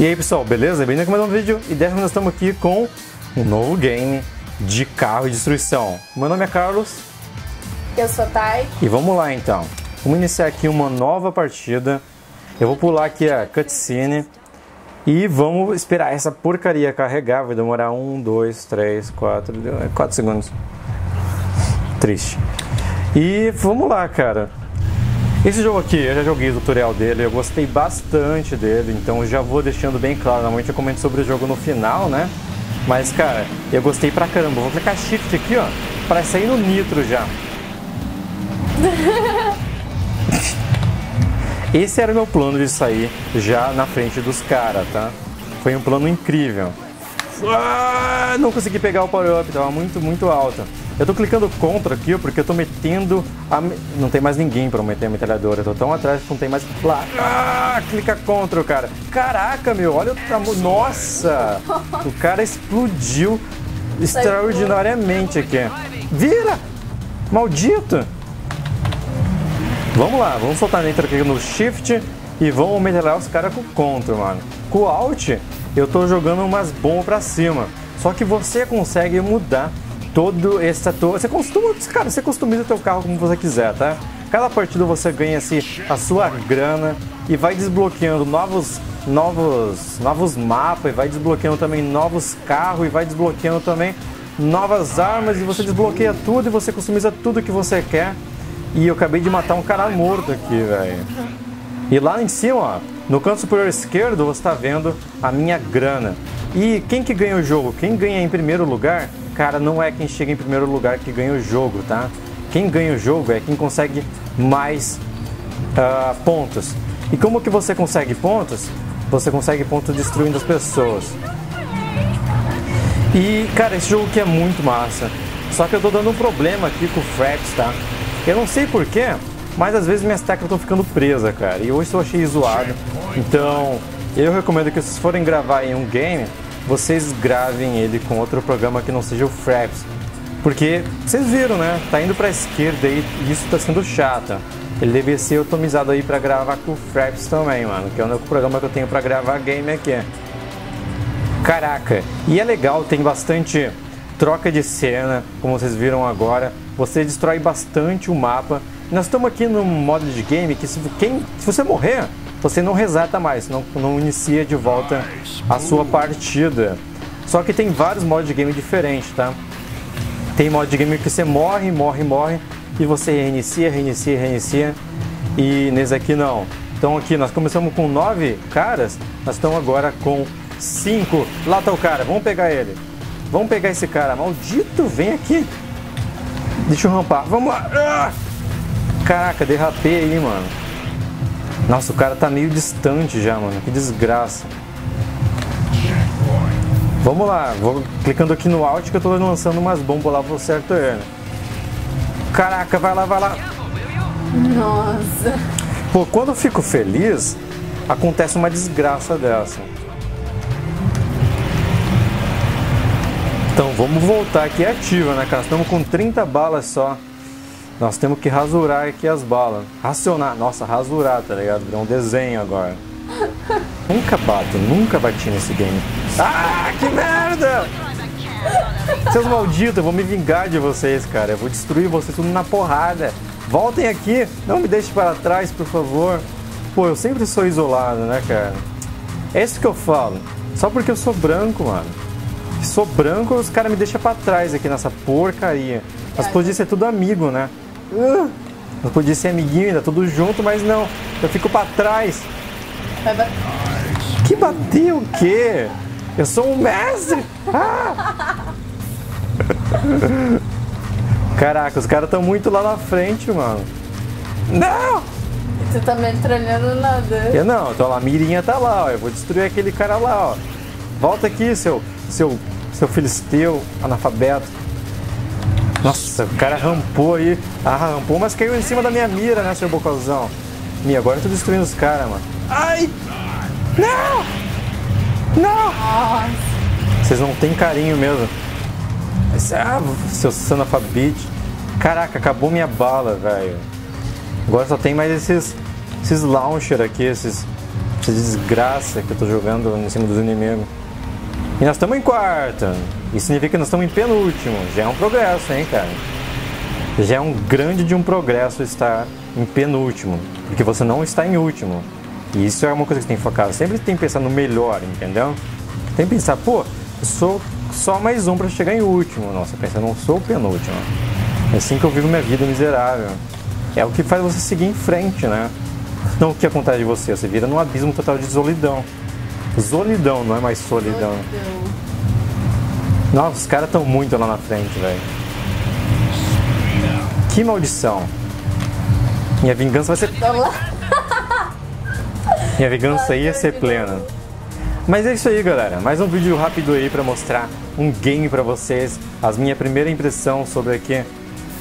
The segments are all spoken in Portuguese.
E aí pessoal, beleza? Bem-vindo aqui mais um vídeo e dessa vez nós estamos aqui com um novo game de carro e destruição. Meu nome é Carlos. Eu sou Thay. E vamos lá então. Vamos iniciar aqui uma nova partida. Eu vou pular aqui a cutscene e vamos esperar essa porcaria carregar. Vai demorar um, dois, três, quatro, quatro segundos. Triste. E vamos lá, cara. Esse jogo aqui, eu já joguei o tutorial dele, eu gostei bastante dele, então já vou deixando bem claro, normalmente eu comento sobre o jogo no final, né? Mas, cara, eu gostei pra caramba. Vou clicar Shift aqui, ó, pra sair no Nitro já. Esse era o meu plano de sair já na frente dos caras, tá? Foi um plano incrível. Ah, não consegui pegar o power up, tava muito, muito alta. Eu tô clicando contra aqui porque eu tô metendo a... Não tem mais ninguém pra meter a metralhadora. Eu tô tão atrás que não tem mais... Lá. Ah, clica contra, cara. Caraca, meu. Olha o tamanho... Nossa! O cara explodiu extraordinariamente aqui. Vira! Maldito! Vamos lá. Vamos soltar dentro aqui no Shift e vamos metralhar os caras com contra, mano. Com Alt, eu tô jogando umas bombas pra cima. Só que você consegue mudar todo esse ator. Você costuma, cara, você customiza o teu carro como você quiser, tá? Cada partida você ganha assim, a sua grana e vai desbloqueando novos novos novos mapas, e vai desbloqueando também novos carros e vai desbloqueando também novas armas e você desbloqueia tudo e você customiza tudo que você quer. E eu acabei de matar um cara morto aqui, velho. E lá em cima, ó, no canto superior esquerdo, você está vendo a minha grana. E quem que ganha o jogo? Quem ganha em primeiro lugar cara, não é quem chega em primeiro lugar que ganha o jogo, tá? Quem ganha o jogo é quem consegue mais uh, pontos. E como que você consegue pontos? Você consegue pontos destruindo as pessoas. E, cara, esse jogo aqui é muito massa. Só que eu tô dando um problema aqui com o Fraps, tá? Eu não sei porquê, mas às vezes minhas teclas estão ficando presas, cara. E hoje eu achei zoado. Então, eu recomendo que vocês forem gravar em um game, vocês gravem ele com outro programa que não seja o Fraps. Porque vocês viram, né? Tá indo pra esquerda e isso tá sendo chato. Ele deve ser otomizado aí para gravar com o Fraps também, mano. Que é o único programa que eu tenho para gravar game aqui. Caraca, e é legal, tem bastante troca de cena, como vocês viram agora. Você destrói bastante o mapa. Nós estamos aqui no modo de game que se, quem, se você morrer, você não reseta mais, não, não inicia de volta a sua partida. Só que tem vários modos de game diferentes, tá? Tem modo de game que você morre, morre, morre e você reinicia, reinicia, reinicia. E nesse aqui não. Então aqui nós começamos com nove caras, nós estamos agora com cinco. Lá tá o cara, vamos pegar ele. Vamos pegar esse cara, maldito, vem aqui. Deixa eu rampar, vamos lá. Ah! Caraca, derrapei aí, mano. Nossa, o cara tá meio distante já, mano. Que desgraça. Vamos lá, vou clicando aqui no Alt que eu tô lançando umas bombas lá pro certo ele. Caraca, vai lá, vai lá. Nossa. Pô, quando eu fico feliz, acontece uma desgraça dessa. Então vamos voltar aqui ativa, né, cara? Estamos com 30 balas só. Nós temos que rasurar aqui as balas. Racionar. Nossa, rasurar, tá ligado? Virou um desenho agora. nunca bato, nunca bati nesse game. Ah, que merda! Seus malditos, eu vou me vingar de vocês, cara. Eu vou destruir vocês tudo na porrada. Voltem aqui, não me deixem para trás, por favor. Pô, eu sempre sou isolado, né, cara? É isso que eu falo. Só porque eu sou branco, mano. Sou branco, os caras me deixam para trás aqui nessa porcaria. Mas podia ser tudo amigo, né? Uh, eu podia ser amiguinho ainda, tudo junto, mas não. Eu fico pra trás. Vai bater. Que bater o quê? Eu sou um mestre! Ah! Caraca, os caras estão muito lá na frente, mano. Não! Você tá metralhando nada. Eu não, então a mirinha tá lá, ó. Eu vou destruir aquele cara lá, ó. Volta aqui, seu, seu, seu filisteu analfabeto. Nossa, o cara rampou aí. Ah, rampou, mas caiu em cima da minha mira, né, seu bocalzão? Mi, agora eu tô destruindo os caras, mano. Ai! Não! Não! Vocês não tem carinho mesmo. Ah, seu sanafabite. Caraca, acabou minha bala, velho. Agora só tem mais esses, esses launcher aqui, esses, Essa desgraça que eu tô jogando em cima dos inimigos. E nós estamos em quarto. Isso significa que nós estamos em penúltimo. Já é um progresso, hein, cara? Já é um grande de um progresso estar em penúltimo. Porque você não está em último. E isso é uma coisa que você tem que focar. Sempre tem que pensar no melhor, entendeu? Tem que pensar, pô, sou só mais um para chegar em último. Nossa, pensa, não sou o penúltimo. É assim que eu vivo minha vida miserável. É o que faz você seguir em frente, né? Não o que acontece de você, você vira num abismo total de solidão. Solidão, não é mais solidão. Nossa, os caras estão muito lá na frente, velho. Que maldição. Minha vingança vai ser. Minha vingança ia ser plena. Mas é isso aí, galera. Mais um vídeo rápido aí para mostrar um game para vocês, as minha primeira impressão sobre aqui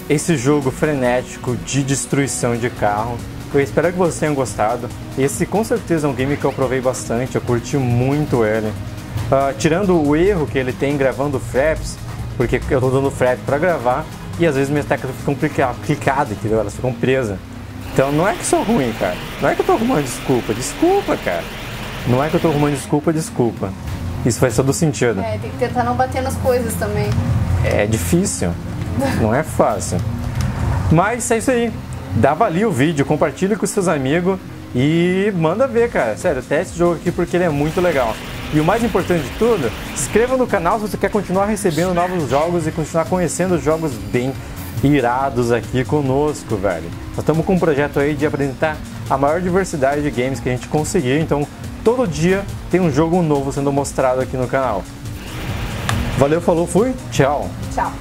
esse jogo frenético de destruição de carro. Eu espero que vocês tenham gostado. Esse com certeza é um game que eu provei bastante, eu curti muito ele. Uh, tirando o erro que ele tem gravando fraps, porque eu tô dando frap para gravar e às vezes minhas teclas ficam clicadas, entendeu? Elas ficam presas. Então não é que sou ruim, cara. Não é que eu tô arrumando desculpa. Desculpa, cara. Não é que eu tô arrumando desculpa, desculpa. Isso faz todo sentido. É, tem que tentar não bater nas coisas também. É difícil. Não é fácil. Mas é isso aí. Dá valia o vídeo, compartilha com seus amigos e manda ver, cara. Sério, teste esse jogo aqui porque ele é muito legal. E o mais importante de tudo, inscreva no canal se você quer continuar recebendo novos jogos e continuar conhecendo jogos bem irados aqui conosco, velho. Nós estamos com um projeto aí de apresentar a maior diversidade de games que a gente conseguir, então todo dia tem um jogo novo sendo mostrado aqui no canal. Valeu, falou, fui, tchau. Tchau.